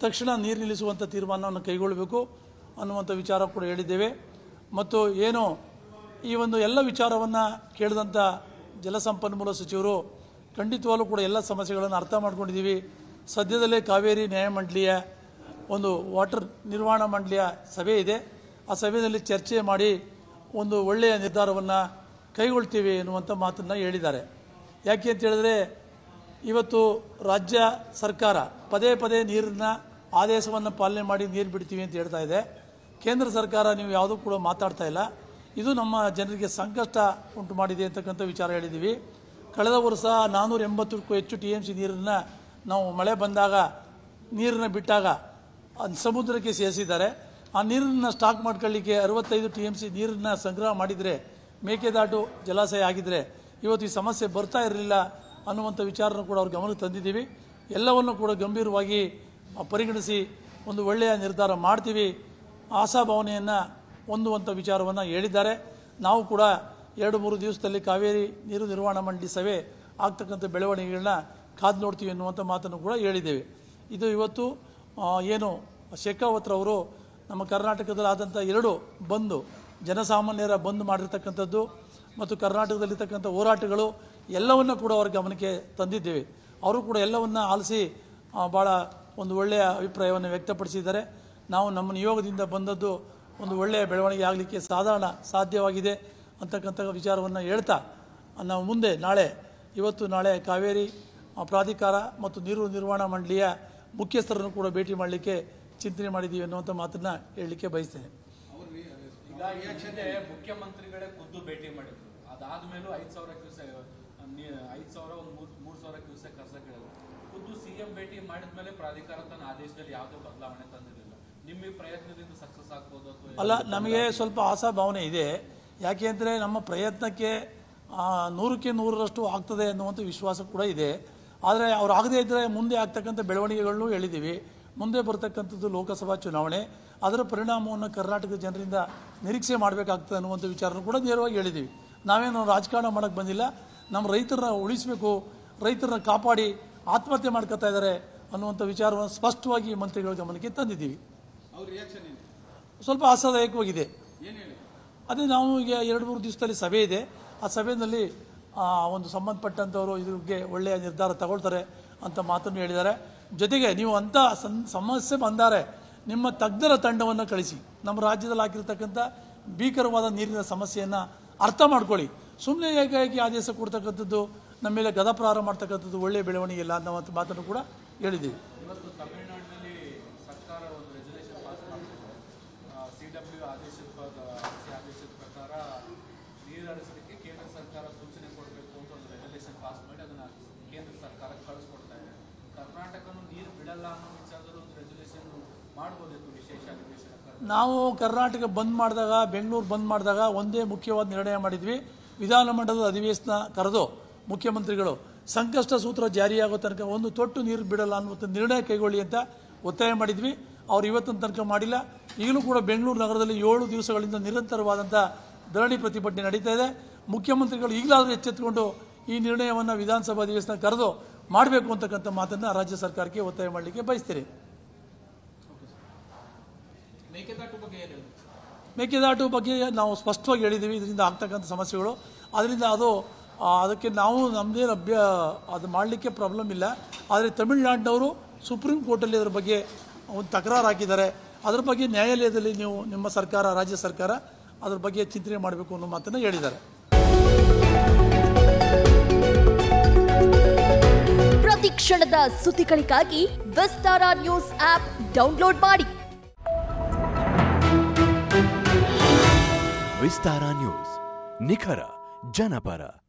ತಕ್ಷಣ ನೀರು ನಿಲ್ಲಿಸುವಂಥ ತೀರ್ಮಾನವನ್ನು ಕೈಗೊಳ್ಳಬೇಕು ಅನ್ನುವಂಥ ವಿಚಾರ ಕೂಡ ಹೇಳಿದ್ದೇವೆ. ಮತ್ತು ಏನು ಈ ಒಂದು ಎಲ್ಲ ವಿಚಾರವನ್ನು ಕೇಳಿದಂಥ ಜಲಸಂಪನ್ಮೂಲ ಸಚಿವರು ಖಂಡಿತವಾಗಲೂ ಕೂಡ ಎಲ್ಲ ಸಮಸ್ಯೆಗಳನ್ನು ಅರ್ಥ ಮಾಡ್ಕೊಂಡಿದ್ದೀವಿ. ಸದ್ಯದಲ್ಲೇ ಕಾವೇರಿ ನ್ಯಾಯಮಂಡಳಿಯ ಒಂದು ವಾಟರ್ ನಿರ್ವಹಣಾ ಮಂಡಳಿಯ ಸಭೆ ಇದೆ. ಆ ಸಭೆಯಲ್ಲಿ ಚರ್ಚೆ ಮಾಡಿ ಒಂದು ಒಳ್ಳೆಯ ನಿರ್ಧಾರವನ್ನು ಕೈಗೊಳ್ತೀವಿ ಎನ್ನುವಂಥ ಮಾತನ್ನು ಹೇಳಿದ್ದಾರೆ. ಯಾಕೆ ಅಂತ ಹೇಳಿದ್ರೆ, ಇವತ್ತು ರಾಜ್ಯ ಸರ್ಕಾರ ಪದೇ ಪದೇ ನೀರನ್ನ ಆದೇಶವನ್ನು ಪಾಲನೆ ಮಾಡಿ ನೀರು ಬಿಡ್ತೀವಿ ಅಂತ ಹೇಳ್ತಾ ಇದೆ. ಕೇಂದ್ರ ಸರ್ಕಾರ ನೀವು ಯಾವುದೂ ಕೂಡ ಮಾತಾಡ್ತಾ ಇಲ್ಲ. ಇದು ನಮ್ಮ ಜನರಿಗೆ ಸಂಕಷ್ಟ ಉಂಟು ಮಾಡಿದೆ ಅಂತಕ್ಕಂಥ ವಿಚಾರ ಹೇಳಿದ್ದೀವಿ. ಕಳೆದ ವರ್ಷ ನಾನ್ನೂರ ಎಂಬತ್ತಕ್ಕೂ ಹೆಚ್ಚು ಟಿ ಎಂ ಸಿ ನೀರನ್ನು ನಾವು ಮಳೆ ಬಂದಾಗ, ನೀರನ್ನು ಬಿಟ್ಟಾಗ ಸಮುದ್ರಕ್ಕೆ ಸೇರಿಸಿದ್ದಾರೆ. ಆ ನೀರನ್ನು ಸ್ಟಾಕ್ ಮಾಡ್ಕೊಳ್ಳಿಕ್ಕೆ ಅರವತ್ತೈದು ಟಿ ಎಂ ಸಿ ನೀರನ್ನು ಸಂಗ್ರಹ ಮಾಡಿದರೆ, ಮೇಕೆದಾಟು ಜಲಾಶಯ ಆಗಿದ್ದರೆ ಇವತ್ತು ಈ ಸಮಸ್ಯೆ ಬರ್ತಾ ಇರಲಿಲ್ಲ ಅನ್ನುವಂಥ ವಿಚಾರನ ಕೂಡ ಅವ್ರ ಗಮನಕ್ಕೆ ತಂದಿದ್ದೀವಿ. ಎಲ್ಲವನ್ನು ಕೂಡ ಗಂಭೀರವಾಗಿ ಪರಿಗಣಿಸಿ ಒಂದು ಒಳ್ಳೆಯ ನಿರ್ಧಾರ ಮಾಡ್ತೀವಿ. ಆಶಾಭಾವನೆಯನ್ನು ಹೊಂದುವಂಥ ವಿಚಾರವನ್ನು ಹೇಳಿದ್ದಾರೆ. ನಾವು ಕೂಡ ಎರಡು ಮೂರು ದಿವಸದಲ್ಲಿ ಕಾವೇರಿ ನೀರು ನಿರ್ವಹಣಾ ಮಂಡಳಿ ಸಭೆ ಆಗ್ತಕ್ಕಂಥ ಬೆಳವಣಿಗೆಗಳನ್ನ ಕಾದು ನೋಡ್ತೀವಿ ಎನ್ನುವಂಥ ಮಾತನ್ನು ಕೂಡ ಹೇಳಿದ್ದೇವೆ. ಇದು ಇವತ್ತು ಏನು ಶೇಖಾವತ್ ಅವರು ನಮ್ಮ ಕರ್ನಾಟಕದಲ್ಲಿ ಆದಂಥ ಎರಡು ಬಂದು, ಜನಸಾಮಾನ್ಯರ ಬಂದ್ ಮಾಡಿರ್ತಕ್ಕಂಥದ್ದು ಮತ್ತು ಕರ್ನಾಟಕದಲ್ಲಿರ್ತಕ್ಕಂಥ ಹೋರಾಟಗಳು ಎಲ್ಲವನ್ನ ಕೂಡ ಅವರ ಗಮನಕ್ಕೆ ತಂದಿದ್ದೇವೆ. ಅವರು ಕೂಡ ಎಲ್ಲವನ್ನ ಆಲಿಸಿ ಭಾಳ ಒಂದು ಒಳ್ಳೆಯ ಅಭಿಪ್ರಾಯವನ್ನು ವ್ಯಕ್ತಪಡಿಸಿದ್ದಾರೆ. ನಾವು ನಮ್ಮ ನಿಯೋಗದಿಂದ ಬಂದದ್ದು ಒಂದು ಒಳ್ಳೆಯ ಬೆಳವಣಿಗೆ ಆಗಲಿಕ್ಕೆ ಸಾಧಾರಣ ಸಾಧ್ಯವಾಗಿದೆ ಅಂತಕ್ಕಂಥ ವಿಚಾರವನ್ನು ಹೇಳ್ತಾ, ನಾವು ಮುಂದೆ ನಾಳೆ, ಇವತ್ತು ನಾಳೆ ಕಾವೇರಿ ಪ್ರಾಧಿಕಾರ ಮತ್ತು ನೀರು ನಿರ್ವಹಣಾ ಮಂಡಳಿಯ ಮುಖ್ಯಸ್ಥರನ್ನು ಕೂಡ ಭೇಟಿ ಮಾಡಲಿಕ್ಕೆ ಚಿಂತನೆ ಮಾಡಿದ್ದೀವಿ ಅನ್ನುವಂಥ ಮಾತನ್ನು ಹೇಳಲಿಕ್ಕೆ ಬಯಸ್ತೇನೆ. ಮುಖ್ಯಮಂತ್ರಿಗಳೇ ಖುದ್ದು ಭೇಟಿ ಮಾಡಿದ್ರು. ಐದು ಸಾವಿರ ಕ್ಯೂಸೆಕ್ ಐದ್ ಸಾವಿರ ಮೂರ್ ಸಾವಿರ ಸಿಎಂ ಭೇಟಿ ಮಾಡಿದ್ಮೇಲೆ ಪ್ರಾಧಿಕಾರ ತನ್ನ ಆದೇಶದಲ್ಲಿ ಯಾವುದೇ ಬದಲಾವಣೆ ತಂದಿರಲಿಲ್ಲ. ನಿಮ್ಮ ಪ್ರಯತ್ನದಿಂದ ಸಕ್ಸಸ್ ಆಗ್ಬೋದು ಅಥವಾ ಅಲ್ಲ, ನಮಗೆ ಸ್ವಲ್ಪ ಆಶಾಭಾವನೆ ಇದೆ. ಯಾಕೆ ಅಂದರೆ ನಮ್ಮ ಪ್ರಯತ್ನಕ್ಕೆ ನೂರಕ್ಕೆ ನೂರರಷ್ಟು ಆಗ್ತದೆ ಅನ್ನುವಂಥ ವಿಶ್ವಾಸ ಕೂಡ ಇದೆ. ಆದರೆ ಅವ್ರು ಆಗದೇ ಇದ್ದರೆ ಮುಂದೆ ಆಗ್ತಕ್ಕಂಥ ಬೆಳವಣಿಗೆಗಳನ್ನು ಹೇಳಿದ್ದೀವಿ ಮುಂದೆ ಬರ್ತಕ್ಕಂಥದ್ದು ಲೋಕಸಭಾ ಚುನಾವಣೆ. ಅದರ ಪರಿಣಾಮವನ್ನು ಕರ್ನಾಟಕದ ಜನರಿಂದ ನಿರೀಕ್ಷೆ ಮಾಡಬೇಕಾಗ್ತದೆ ಅನ್ನುವಂಥ ವಿಚಾರನೂ ಕೂಡ ನೇರವಾಗಿ ಹೇಳಿದ್ದೀವಿ ನಾವೇನು ರಾಜಕಾರಣ ಮಾಡೋಕ್ಕೆ ಬಂದಿಲ್ಲ. ನಮ್ಮ ರೈತರನ್ನ ಉಳಿಸಬೇಕು, ರೈತರನ್ನ ಕಾಪಾಡಿ ಆತ್ಮಹತ್ಯೆ ಮಾಡ್ಕೋತಾ ಇದ್ದಾರೆ ಅನ್ನುವಂಥ ವಿಚಾರವನ್ನು ಸ್ಪಷ್ಟವಾಗಿ ಮಂತ್ರಿಗಳ ಗಮನಕ್ಕೆ ತಂದಿದ್ದೀವಿ. ಸ್ವಲ್ಪ ಹೇಳಿ ಅದೇ ನಾವು ಈಗ ಎರಡು ಮೂರು ದಿವಸದಲ್ಲಿ ಸಭೆ ಇದೆ. ಆ ಸಭೆಯಲ್ಲಿ ಒಂದು ಸಂಬಂಧಪಟ್ಟಂಥವರು ಇದ್ರಿಗೆ ಒಳ್ಳೆಯ ನಿರ್ಧಾರ ತಗೊಳ್ತಾರೆ ಅಂತ ಮಾತನ್ನು ಹೇಳಿದ್ದಾರೆ. ಜೊತೆಗೆ ನೀವು ಅಂಥ ಸಮಸ್ಯೆ ಬಂದಾರೆ ನಿಮ್ಮ ತಜ್ಞರ ತಂಡವನ್ನು ಕಳಿಸಿ. ನಮ್ಮ ರಾಜ್ಯದಲ್ಲಿ ಹಾಕಿರ್ತಕ್ಕಂಥ ಭೀಕರವಾದ ನೀರಿನ ಸಮಸ್ಯೆಯನ್ನು ಅರ್ಥ ಮಾಡ್ಕೊಳ್ಳಿ. ಸುಮ್ಮನೆ ಏಕಾಏಕಿ ಆದೇಶ ಕೊಡ್ತಕ್ಕಂಥದ್ದು ನಮ್ಮ ಮೇಲೆ ಗದಪ್ರಹಾರ ಮಾಡ್ತಕ್ಕಂಥದ್ದು ಒಳ್ಳೆಯ ಬೆಳವಣಿಗೆ ಇಲ್ಲ ಅನ್ನೋ ಮಾತನ್ನು ಕೂಡ ಹೇಳಿದ್ದೀವಿ. ನಾವು ಕರ್ನಾಟಕ ಬಂದ್ ಮಾಡಿದಾಗ ಬೆಂಗಳೂರು ಬಂದ್ ಮಾಡಿದಾಗ ಒಂದೇ ಮುಖ್ಯವಾದ ನಿರ್ಣಯ ಮಾಡಿದ್ವಿ. ವಿಧಾನಮಂಡಲದ ಅಧಿವೇಶನ ಕರೆದು ಮುಖ್ಯಮಂತ್ರಿಗಳು ಸಂಕಷ್ಟ ಸೂತ್ರ ಜಾರಿಯಾಗೋ ತನಕ ಒಂದು ತೊಟ್ಟು ನೀರು ಬಿಡಲ್ಲ ಅನ್ನುವಂಥ ನಿರ್ಣಯ ಕೈಗೊಳ್ಳಿ ಅಂತ ಒತ್ತಾಯ ಮಾಡಿದ್ವಿ. ಅವ್ರು ಇವತ್ತಿನ ತನಕ ಮಾಡಿಲ್ಲ. ಈಗಲೂ ಕೂಡ ಬೆಂಗಳೂರು ನಗರದಲ್ಲಿ ಏಳು ದಿವಸಗಳಿಂದ ನಿರಂತರವಾದಂಥ ಧರಣಿ ಪ್ರತಿಭಟನೆ ನಡೀತಾ ಇದೆ. ಮುಖ್ಯಮಂತ್ರಿಗಳು ಈಗಲಾದರೂ ಎಚ್ಚೆತ್ತುಕೊಂಡು ಈ ನಿರ್ಣಯವನ್ನು ವಿಧಾನಸಭಾ ಅಧಿವೇಶನ ಕರೆದು ಮಾಡಬೇಕು ಅಂತಕ್ಕಂಥ ಮಾತನ್ನು ರಾಜ್ಯ ಸರ್ಕಾರಕ್ಕೆ ಒತ್ತಾಯ ಮಾಡಲಿಕ್ಕೆ ಬಯಸ್ತೀರಿ. ಮೇಕೆದಾಟು ಬಗ್ಗೆ ಹೇಳಿ ಮೇಕೆದಾಟು ಬಗ್ಗೆ ನಾವು ಸ್ಪಷ್ಟವಾಗಿ ಹೇಳಿದ್ದೀವಿ. ಇದರಿಂದ ಆಗ್ತಕ್ಕಂಥ ಸಮಸ್ಯೆಗಳು. ಅದರಿಂದ ಅದು ಅದಕ್ಕೆ ನಾವು ನಮ್ಮದೇನು ಅಭ್ಯ ಅದು ಮಾಡಲಿಕ್ಕೆ ಪ್ರಾಬ್ಲಮ್ ಇಲ್ಲ. ಆದರೆ ತಮಿಳ್ನಾಡಿನವರು ಸುಪ್ರೀಂ ಕೋರ್ಟಲ್ಲಿ ಅದರ ಬಗ್ಗೆ ಒಂದು ತಕರಾರು ಹಾಕಿದ್ದಾರೆ. ಅದರ ಬಗ್ಗೆ ನ್ಯಾಯಾಲಯದಲ್ಲಿ ನೀವು ನಿಮ್ಮ ಸರ್ಕಾರ ರಾಜ್ಯ ಸರ್ಕಾರ ಅದ್ರ ಬಗ್ಗೆ ಚಿಂತನೆ ಮಾಡಬೇಕು ಅನ್ನೋ ಮಾತನ್ನು ಹೇಳಿದ್ದಾರೆ. ಪ್ರತಿ ಕ್ಷಣದ ಸುದ್ದಿಗಳಿಗಾಗಿ ವಿಸ್ತಾರ ನ್ಯೂಸ್ ಆಪ್ ಡೌನ್ಲೋಡ್ ಮಾಡಿ. ವಿಸ್ತಾರ ನ್ಯೂಸ್ ನಿಖರ ಜನಪರ.